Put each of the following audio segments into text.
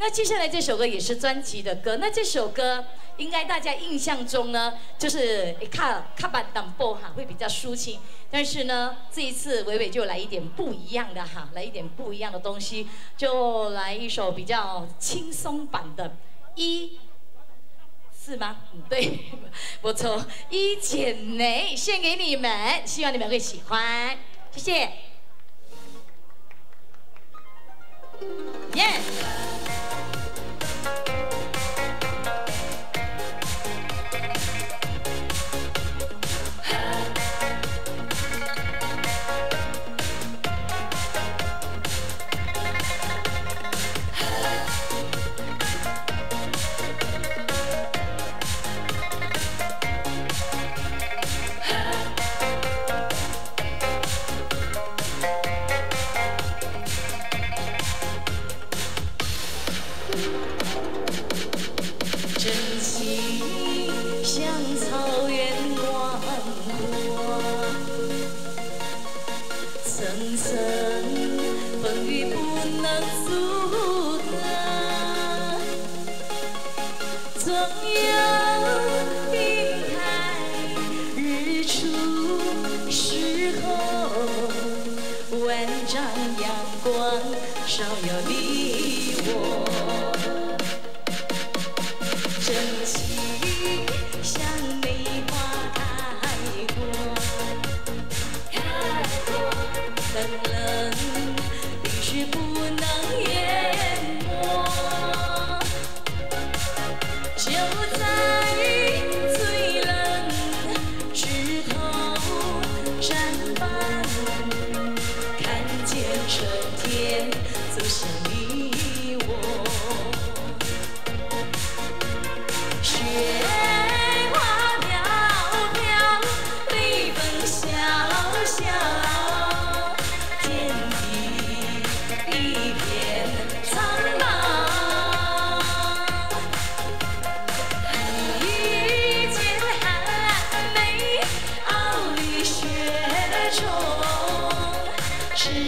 那接下来这首歌也是专辑的歌，那这首歌应该大家印象中呢，就是卡卡板挡波哈，会比较抒情。但是呢，这一次伟伟就来一点不一样的哈，来一点不一样的东西，就来一首比较轻松版的，一，是吗？嗯，对，不错，一剪梅献给你们，希望你们会喜欢，谢谢，耶。真情像草原广阔，层层风雨不能阻挡，总有云开日出时候，万丈阳光照耀你。春天走向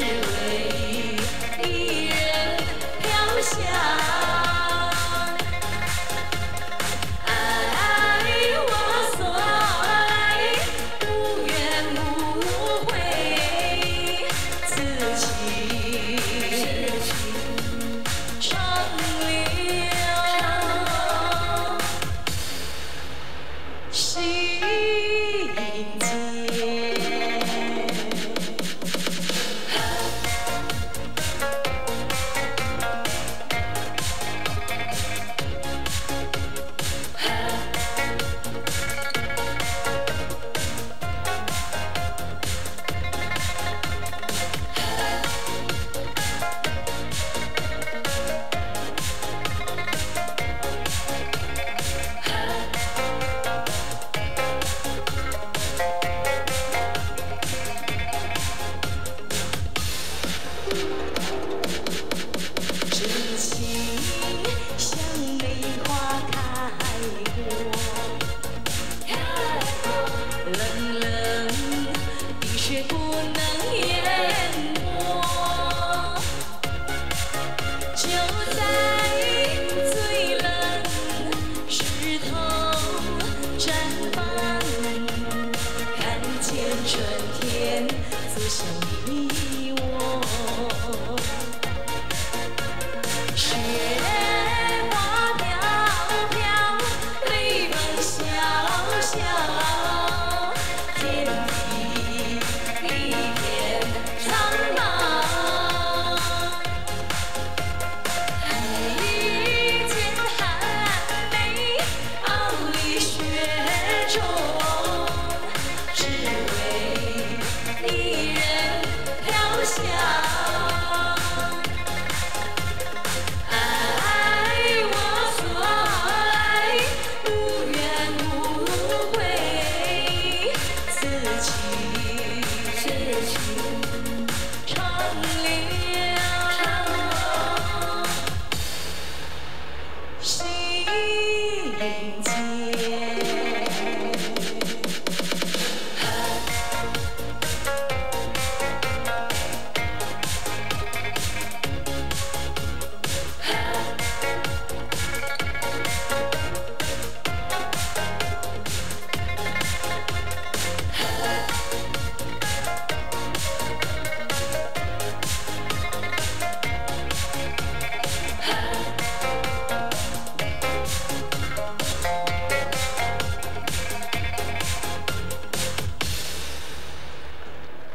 away. 不能言。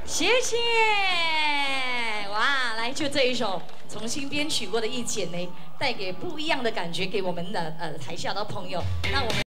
谢谢哇，来就这一首重新编曲过的《一剪》呢，带给不一样的感觉给我们的呃台下的朋友。那我们。